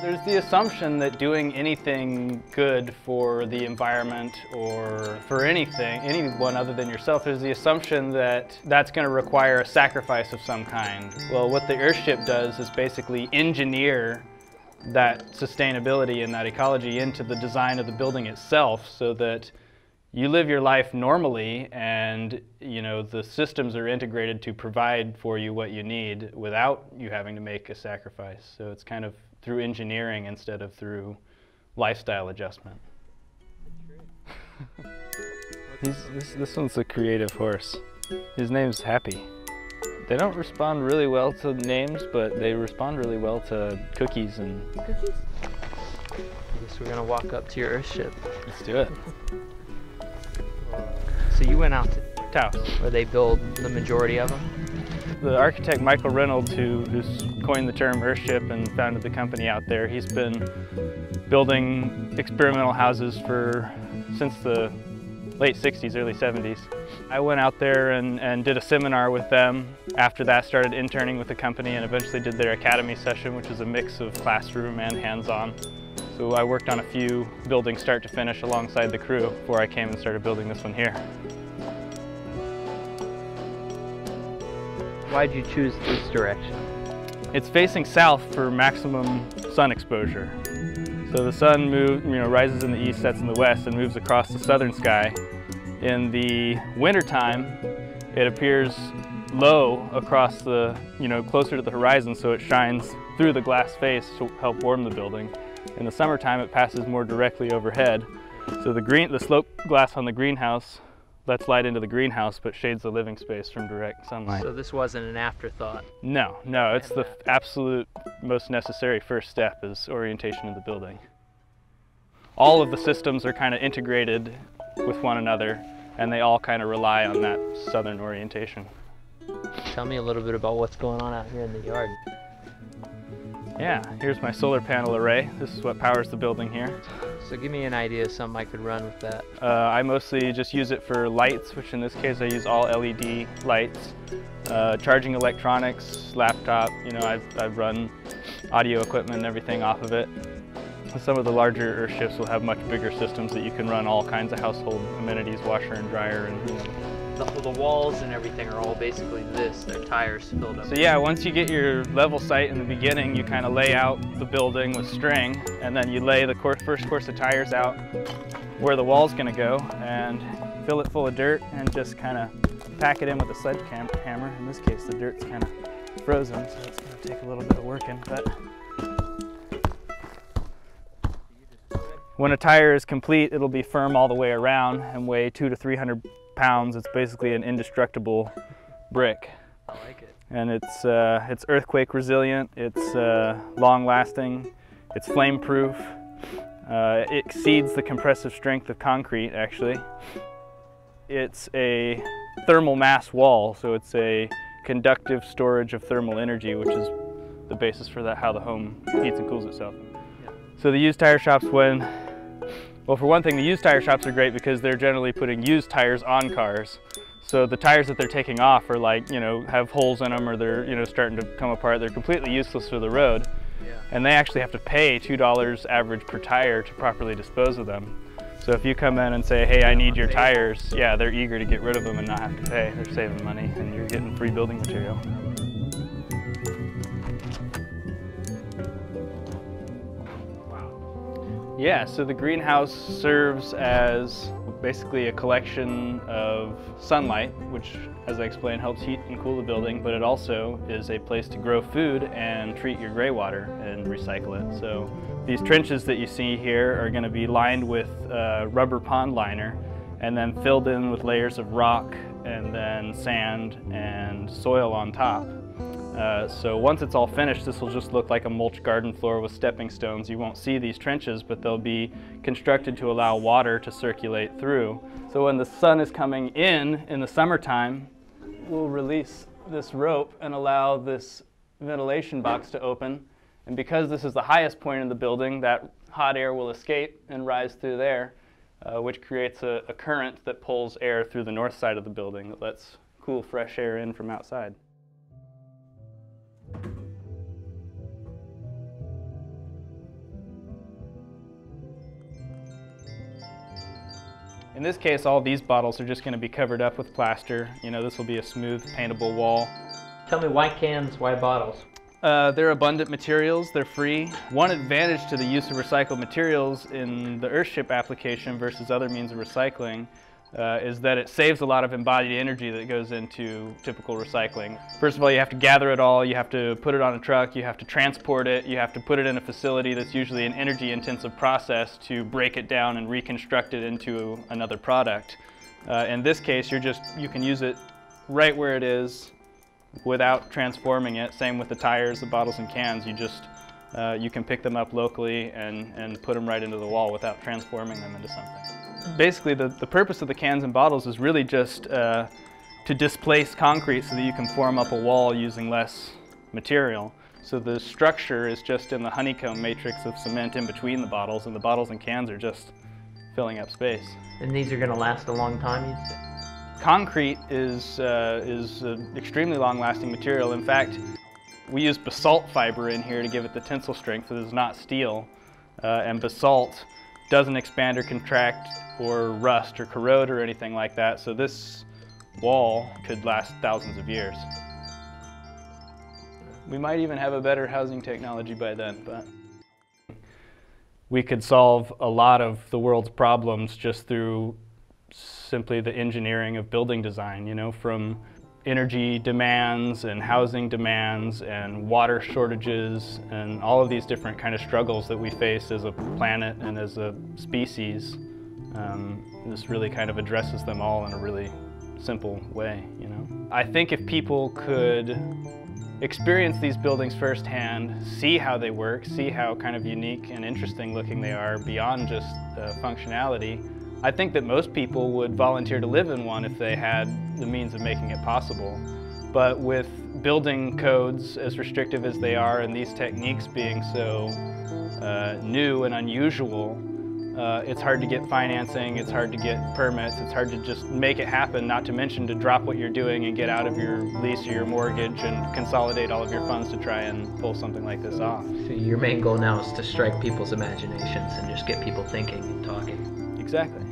There's the assumption that doing anything good for the environment or for anything, anyone other than yourself, there's the assumption that that's going to require a sacrifice of some kind. Well, what the Earthship does is basically engineer that sustainability and that ecology into the design of the building itself so that you live your life normally and you know the systems are integrated to provide for you what you need without you having to make a sacrifice so it's kind of through engineering instead of through lifestyle adjustment He's, this, this one's a creative horse his name's happy they don't respond really well to names but they respond really well to cookies and Cookies? I guess we're gonna walk up to your Earthship. let's do it So you went out to Taos. where they build the majority of them? The architect Michael Reynolds, who, who's coined the term Earthship and founded the company out there, he's been building experimental houses for since the late 60s, early 70s. I went out there and, and did a seminar with them. After that, started interning with the company and eventually did their academy session, which is a mix of classroom and hands-on. So I worked on a few buildings start to finish alongside the crew before I came and started building this one here. Why'd you choose this direction? It's facing south for maximum sun exposure. So the sun you know, rises in the east, sets in the west, and moves across the southern sky. In the wintertime, it appears low across the, you know, closer to the horizon, so it shines through the glass face to help warm the building. In the summertime, it passes more directly overhead. So the green, the slope glass on the greenhouse lets light into the greenhouse, but shades the living space from direct sunlight. So this wasn't an afterthought. No, no, it's the absolute most necessary first step is orientation of the building. All of the systems are kind of integrated with one another and they all kind of rely on that southern orientation. Tell me a little bit about what's going on out here in the yard. Yeah, here's my solar panel array. This is what powers the building here. So give me an idea of something I could run with that. Uh, I mostly just use it for lights, which in this case I use all LED lights. Uh, charging electronics, laptop, you know, I've, I've run audio equipment and everything off of it. Some of the larger Earthships will have much bigger systems that you can run all kinds of household amenities, washer and dryer, and you know. The, the walls and everything are all basically this. They're tires filled up. So yeah, once you get your level site in the beginning, you kind of lay out the building with string, and then you lay the first course of tires out where the wall's gonna go, and fill it full of dirt, and just kind of pack it in with a sledgehammer. In this case, the dirt's kind of frozen, so it's gonna take a little bit of working, but when a tire is complete, it'll be firm all the way around and weigh two to 300 pounds. It's basically an indestructible brick. I like it. And it's, uh, it's earthquake resilient, it's uh, long lasting, it's flame proof. Uh, it exceeds the compressive strength of concrete actually. It's a thermal mass wall, so it's a conductive storage of thermal energy, which is the basis for that, how the home heats and cools itself. So the used tire shops when well, for one thing, the used tire shops are great because they're generally putting used tires on cars. So the tires that they're taking off are like, you know, have holes in them or they're, you know, starting to come apart. They're completely useless for the road. Yeah. And they actually have to pay $2 average per tire to properly dispose of them. So if you come in and say, hey, I need your tires, yeah, they're eager to get rid of them and not have to pay. They're saving money and you're getting free building material. Yeah, so the greenhouse serves as basically a collection of sunlight, which, as I explained, helps heat and cool the building, but it also is a place to grow food and treat your gray water and recycle it. So these trenches that you see here are going to be lined with uh, rubber pond liner and then filled in with layers of rock and then sand and soil on top. Uh, so once it's all finished, this will just look like a mulch garden floor with stepping stones. You won't see these trenches, but they'll be constructed to allow water to circulate through. So when the sun is coming in in the summertime, we'll release this rope and allow this ventilation box to open. And because this is the highest point in the building, that hot air will escape and rise through there, uh, which creates a, a current that pulls air through the north side of the building that lets cool, fresh air in from outside. In this case, all these bottles are just going to be covered up with plaster. You know, this will be a smooth, paintable wall. Tell me why cans, why bottles? Uh, they're abundant materials, they're free. One advantage to the use of recycled materials in the Earthship application versus other means of recycling uh, is that it saves a lot of embodied energy that goes into typical recycling. First of all, you have to gather it all, you have to put it on a truck, you have to transport it, you have to put it in a facility that's usually an energy intensive process to break it down and reconstruct it into another product. Uh, in this case, you're just, you can use it right where it is without transforming it. Same with the tires, the bottles and cans. You just, uh, you can pick them up locally and, and put them right into the wall without transforming them into something. Basically, the, the purpose of the cans and bottles is really just uh, to displace concrete so that you can form up a wall using less material. So the structure is just in the honeycomb matrix of cement in between the bottles, and the bottles and cans are just filling up space. And these are going to last a long time, you'd say? Concrete is, uh, is an extremely long-lasting material. In fact, we use basalt fiber in here to give it the tensile strength. It is not steel. Uh, and basalt doesn't expand or contract or rust or corrode or anything like that. So this wall could last thousands of years. We might even have a better housing technology by then, but we could solve a lot of the world's problems just through simply the engineering of building design, you know, from energy demands and housing demands and water shortages and all of these different kind of struggles that we face as a planet and as a species. Um, this really kind of addresses them all in a really simple way, you know. I think if people could experience these buildings firsthand, see how they work, see how kind of unique and interesting looking they are beyond just uh, functionality, I think that most people would volunteer to live in one if they had the means of making it possible. But with building codes as restrictive as they are and these techniques being so uh, new and unusual, uh, it's hard to get financing, it's hard to get permits, it's hard to just make it happen, not to mention to drop what you're doing and get out of your lease or your mortgage and consolidate all of your funds to try and pull something like this off. So your main goal now is to strike people's imaginations and just get people thinking and talking. Exactly.